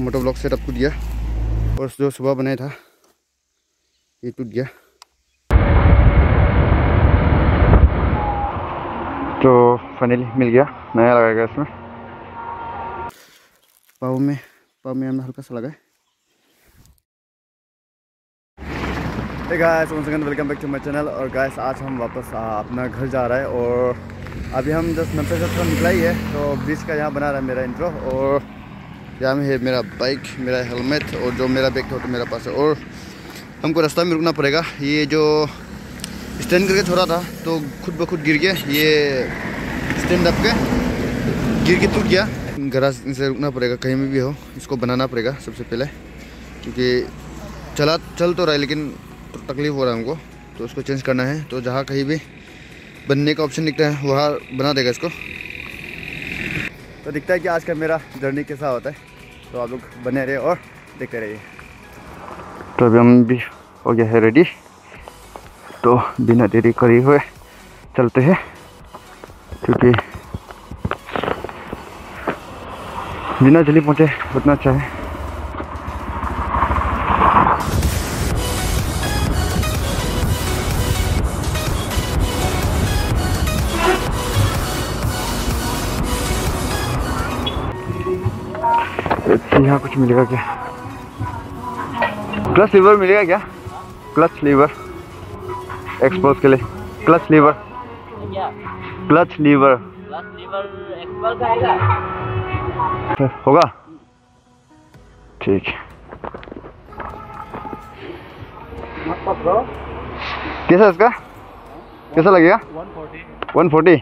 Motor block setup टूट गया। और जो सुबह बनाया था, ये टूट गया। तो फाइनली मिल गया। नया लगाएगा इसमें। पाव में पाव में हमें हल्का सा लगाए guys one second welcome back to my channel और गाइस आज हम वापस अपना घर जा रहा है। और अभी हम जस्ट नब्बे से निकला ही है। तो बीच का यहाँ बना रहा है मेरा इंट्रो और यहाँ में है, मेरा बाइक मेरा हेलमेट और जो मेरा बैग था तो मेरा पास है। और हमको रास्ता में रुकना पड़ेगा। ये जो स्टैंड करके छोड़ा था तो खुद ब खुद गिर गया। ये स्टैंड अप के गिर के टूट गया। गराज से रुकना पड़ेगा, कहीं में भी हो, इसको बनाना पड़ेगा सबसे पहले। क्योंकि चला, चल तो रहा है, लेकिन तो तकलीफ़ हो रहा है हमको। तो उसको चेंज करना है। तो जहाँ कहीं भी बनने का ऑप्शन दिखता है, वहाँ बना देगा इसको। तो दिखता है कि आज का मेरा जर्नी कैसा होता है। तो आप लोग बने रहे और देखते रहिए। तो अभी हम भी हो गया है रेडी तो बिना देरी करे हुए चलते हैं, क्योंकि बिना जल्दी पहुँचे उतना अच्छा है। यहाँ कुछ मिलेगा क्या? क्लच लीवर मिलेगा क्या? क्लच लीवर एक्सपोज के लिए. क्लच लीवर क्लच लीवर होगा? ठीक. है कैसा इसका? कैसा लगेगा? 140 140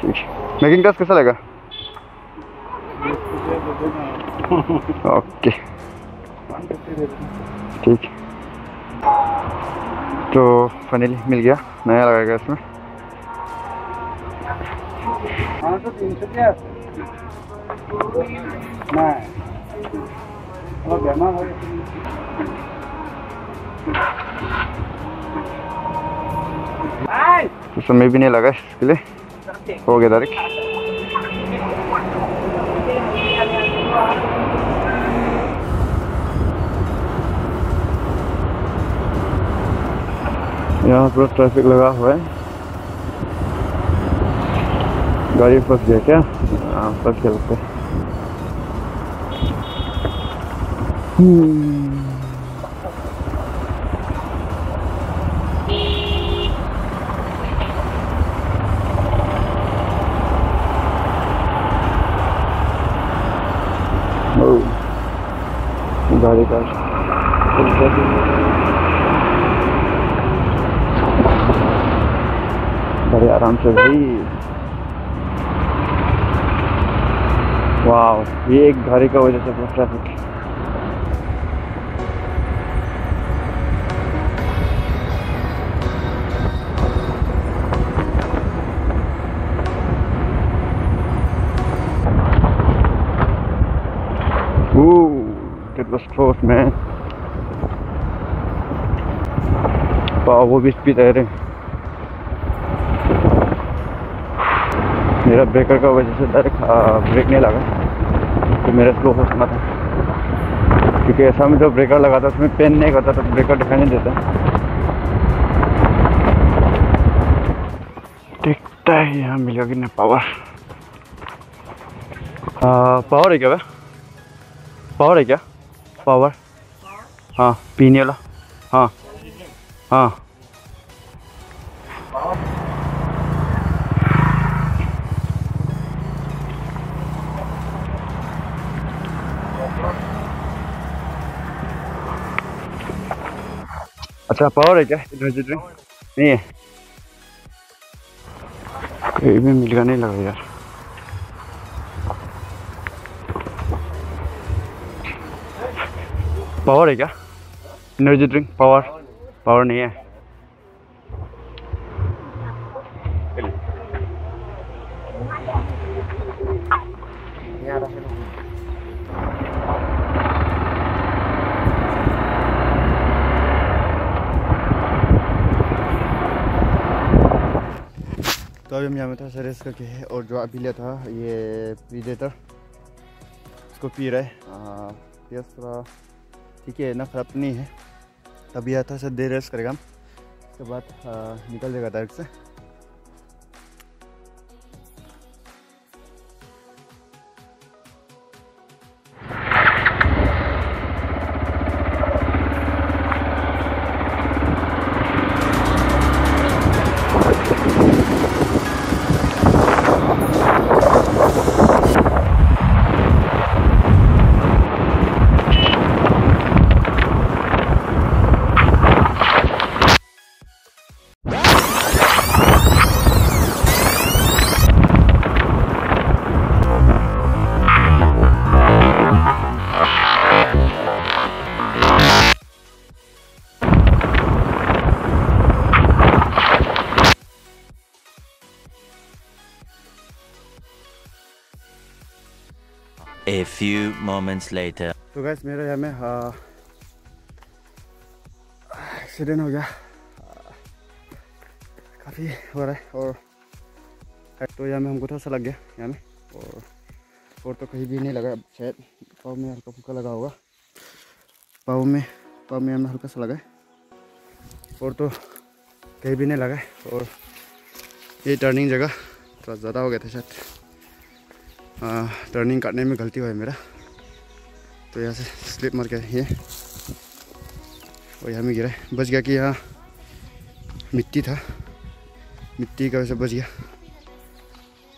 ठीक. मेकिंग कास्ट कैसा लगेगा? ओके। ठीक। तो फाइनली मिल गया। नया लगाएगा इसमें? तो समय भी नहीं लगा इसके लिए। हो गया डायरेक्ट यहाँ पर ट्रैफ़िक लगा हुआ है। गाड़ी फंस गया क्या? हाँ फंस गया लगता है। गाड़ी का बड़े आराम से भाई। वाह ये एक गाड़ी का वजह से ट्रैफ़िक Ooh, वो भी स्पीड आ रहे मेरा ब्रेकर का वजह से डायरेक्ट ब्रेक नहीं लगा। तो मेरा स्लो हो सकता था। क्योंकि ऐसा में जो ब्रेकर लगा था, उसमें पेन नहीं करता तो ब्रेकर दिखाई नहीं देता। दिखता है यहाँ मिलेगा नहीं पावर पावर है क्या भाई? पावर है क्या? पावर हाँ पीने वाला। हाँ हाँ। अच्छा पावर है क्या? ड्रिंक नहीं है। कहीं भी मिलगा नहीं लगा यार। पावर है क्या? Energy drink power. पावर नहीं है। तो अभी हम यहाँ में था सर रेस्ट करके है और जो अभी लिया था ये प्रीडेटर इसको पी रहे पीएस थोड़ा ठीक है ना ख़राब नहीं है। तभी थोड़ा सा देर रेस्ट करेगा हम उसके बाद निकल जाएगा डायरेक्ट से। Few moments later. तो गैस मेरे यहाँ में एक्सीडेंट हो गया। काफ़ी हो रहा है, और तो यहाँ में हमको थोड़ा सा लग गया, यहाँ में, और और तो कहीं भी नहीं लगा, शायद पाव में हल्का फुल्का लगा होगा। पाव में पाव में हमें हल्का सा लगा है, और तो कहीं भी नहीं लगा है, और ये टर्निंग जगह थोड़ा ज़्यादा हो गया था शायद। टर्निंग काटने में गलती हुआ है मेरा। तो यहाँ से स्लिप मार के ये। और यहाँ में गिरा बच गया कि यहाँ मिट्टी था। मिट्टी का वजह से बच गया।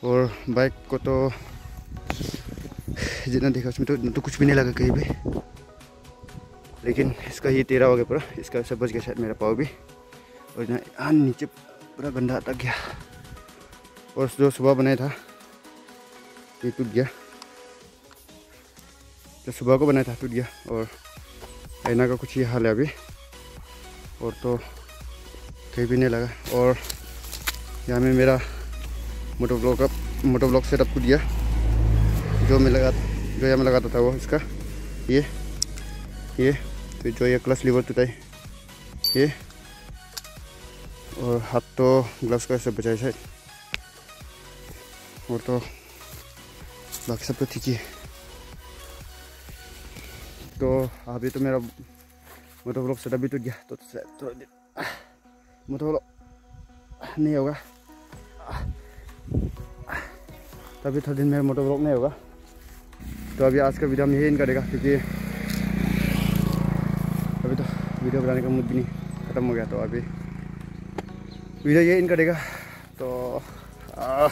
और बाइक को तो जितना देखा उसमें तो, तो कुछ भी नहीं लगा कहीं पे लेकिन इसका ये तेरा हो गया पूरा। इसका वजह से बच गया शायद मेरा पाव भी। और यहाँ नीचे पूरा गंदा तक गया। और जो सुबह बनाया था ये टूट गया तो सुबह को बनाया था टूट गया और आईना का कुछ ही हाल है अभी और तो कहीं भी नहीं लगा और यहाँ में मेरा मोटो ब्लॉक का मोटो ब्लॉक सेटअप टूट गया जो मैं लगा जो यहाँ में लगाता था वो इसका ये ये फिर जो ये क्लच लीवर टूटा है ये और हाथ तो ग्लव्स का ऐसे बचाए शायद और तो बाकी सब तो ठीक ही है। तो अभी तो मेरा मोटो ब्लॉक सेटअप भी टूट गया तो थोड़ा देर मोटो ब्लॉक नहीं होगा। तभी थोड़ा दिन मेरा मोटो ब्लॉक नहीं होगा। तो अभी आज का वीडियो हम यही इन करेगा क्योंकि अभी तो वीडियो बनाने का मूड भी नहीं ख़त्म हो गया तो अभी वीडियो यही इन करेगा। तो आ,